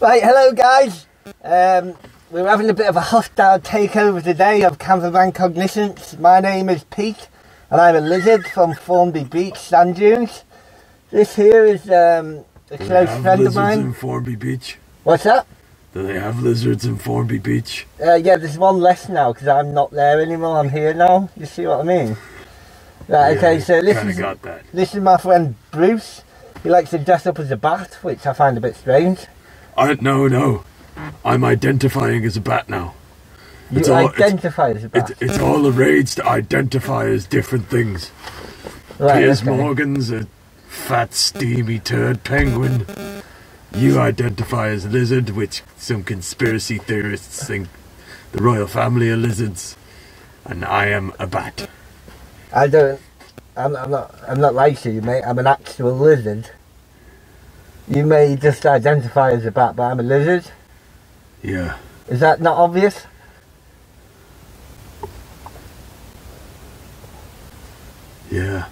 Right, hello guys. Um, we're having a bit of a hostile takeover today of Campervan Cognisance. My name is Pete, and I'm a lizard from Formby Beach Sand Dunes. This here is um, a Do close friend of mine. in Formby Beach? What's that? Do they have lizards in Formby Beach? Uh, yeah, there's one less now because I'm not there anymore. I'm here now. You see what I mean? Right. okay. So this is this is my friend Bruce. He likes to dress up as a bat, which I find a bit strange. I no no. I'm identifying as a bat now. You It's all- it's- identify as a bat. It's, it's all the rage to identify as different things. right. Piers okay. Morgan's a fat, steamy turd penguin. You identify as lizard, which some conspiracy theorists think the royal family are lizards. And I am a bat. I don't. I'm, I'm not. I'm not like you, mate. I'm an actual lizard. You may just identify as a bat, but I'm a lizard. Yeah. Is that not obvious? Yeah.